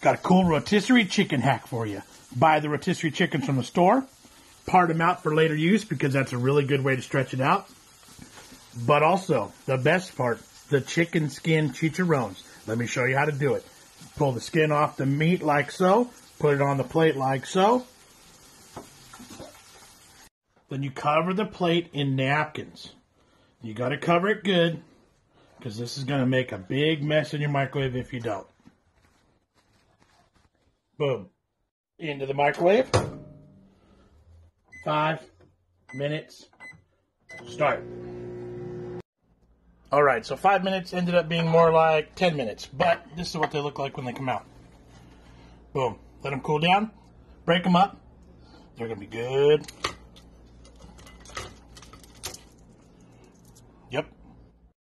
Got a cool rotisserie chicken hack for you. Buy the rotisserie chickens from the store, part them out for later use because that's a really good way to stretch it out. But also, the best part, the chicken skin chicharrones. Let me show you how to do it. Pull the skin off the meat like so, put it on the plate like so. Then you cover the plate in napkins. You got to cover it good because this is going to make a big mess in your microwave if you don't. Boom. Into the microwave. Five minutes. Start. All right, so five minutes ended up being more like 10 minutes, but this is what they look like when they come out. Boom. Let them cool down. Break them up. They're going to be good. Yep,